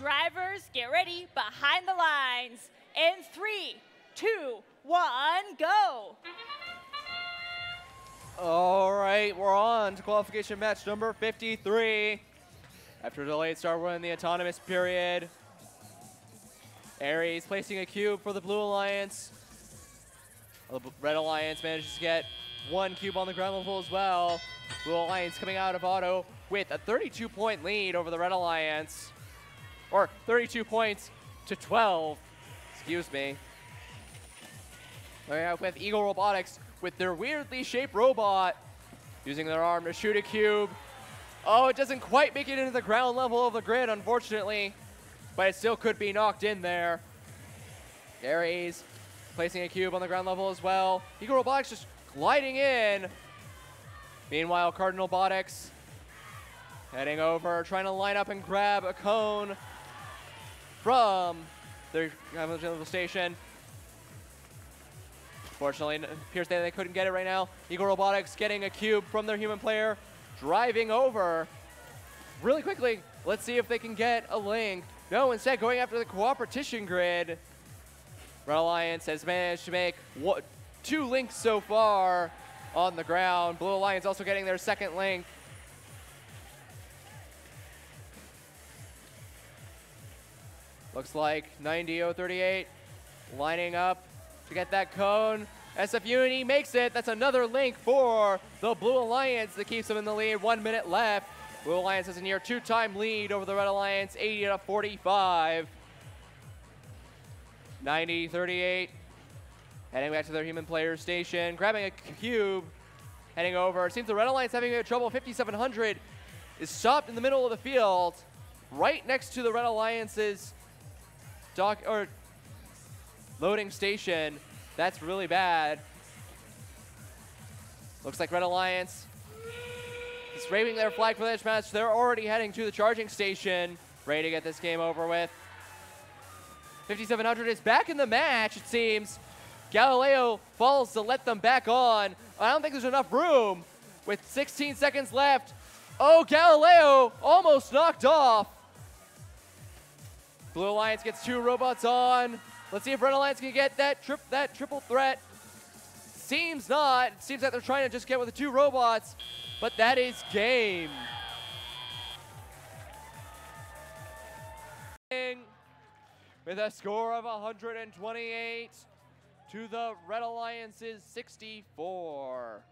Drivers, get ready behind the lines. In three, two, one, go. All right, we're on to qualification match number 53. After a delayed start, we're in the autonomous period. Aries placing a cube for the Blue Alliance. The Red Alliance manages to get one cube on the ground level as well. Blue Alliance coming out of auto with a 32 point lead over the Red Alliance. Or 32 points to 12. Excuse me. With Eagle Robotics with their weirdly shaped robot using their arm to shoot a cube. Oh, it doesn't quite make it into the ground level of the grid, unfortunately, but it still could be knocked in there. Aries placing a cube on the ground level as well. Eagle Robotics just gliding in. Meanwhile, CardinalBotics heading over, trying to line up and grab a cone from their level station. Fortunately, appears that they couldn't get it right now. Eagle Robotics getting a cube from their human player, driving over really quickly. Let's see if they can get a link. No, instead going after the cooperation grid. Red Alliance has managed to make what, two links so far on the ground. Blue Alliance also getting their second link. Looks like 90-038 lining up to get that cone. SF Unity makes it. That's another link for the Blue Alliance that keeps them in the lead. One minute left. Blue Alliance has a near two-time lead over the Red Alliance, 80 to 45. 90-38. Heading back to their human player station, grabbing a cube, heading over. It seems the Red Alliance having a trouble. 5700 is stopped in the middle of the field, right next to the Red Alliance's dock or loading station. That's really bad. Looks like Red Alliance is waving their flag for this match. They're already heading to the charging station, ready to get this game over with. 5700 is back in the match, it seems. Galileo falls to let them back on. I don't think there's enough room with 16 seconds left. Oh, Galileo almost knocked off. Blue Alliance gets two robots on. Let's see if Red Alliance can get that trip that triple threat. Seems not. It seems that they're trying to just get with the two robots, but that is game. With a score of 128 to the Red Alliance's 64.